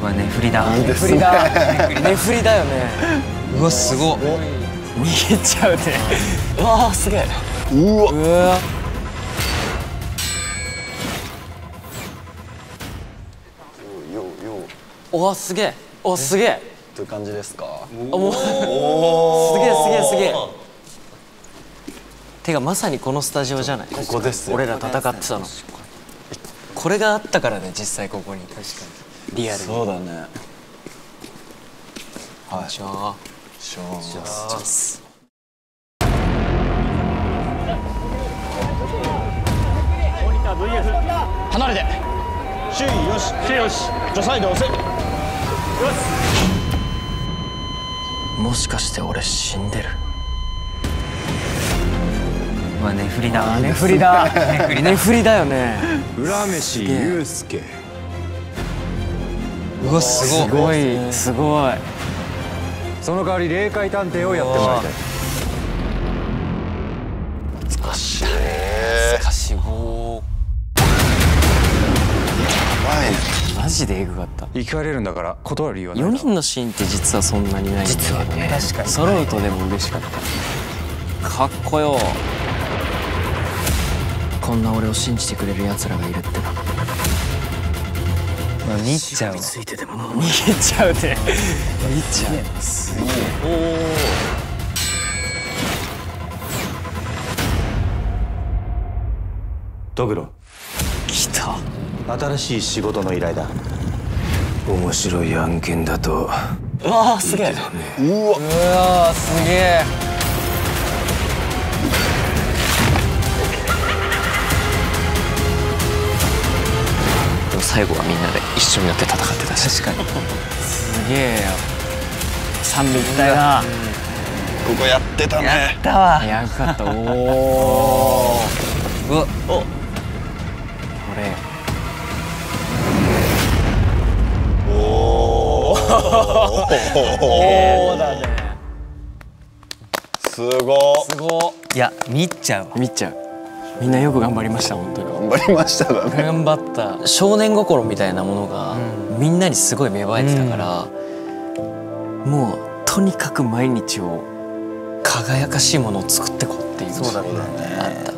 うわ寝振りだ。いいですね寝振りだ。よね。うわすごっ。逃げちゃうね。うわーすげえ。うわ。うわ。すげえ。おすげえ。という感じですか？あもうすげえすげえすげえ。てかまさにこのスタジオじゃない？ここですよ。俺ら戦ってたの。これがあったからね実際ここに。確かにリアルに。そうだね。はい。じゃあ。しょー離れて。周囲よし。手よし。助サイド押せ。もしかして俺死んでる？うわ 寝振りだ。寝振りだ。寝振りだ。よね 浦飯祐介うわすごっすごい。すごい。その代わり霊界探偵をやってもらいたい。しかしも前ねうマジでエグかった。生き返れるんだから断る理由はない4人のシーンって実はそんなにないんだ実はね。確かに。揃うとでも嬉しかった。かっこよこんな俺を信じてくれる奴らがいるってなうわ見ちゃうわ逃げちゃうね。見ちゃうすげえドグロ。来た。新しい仕事の依頼だ。面白い案件だと。うわーすげえ。うわうわーすげえ最後はみんなで一緒になって戦ってたし。確かに。すげえよ。三位一体だ。ここやってたね。だわ。やよかった。おおうわ。これ。おおだね。すごすごいや見ちゃうわ。見ちゃうみんなよく頑張りました本当に。頑張りましただね。頑張った少年心みたいなものがみんなにすごい芽生えてたから、もうとにかく毎日を輝かしいものを作ってこうっていうそうだねあった